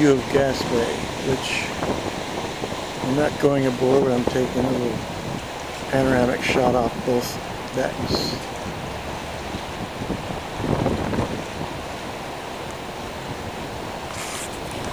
view of Gas Bay, which I'm not going aboard, but I'm taking a little panoramic shot off both decks.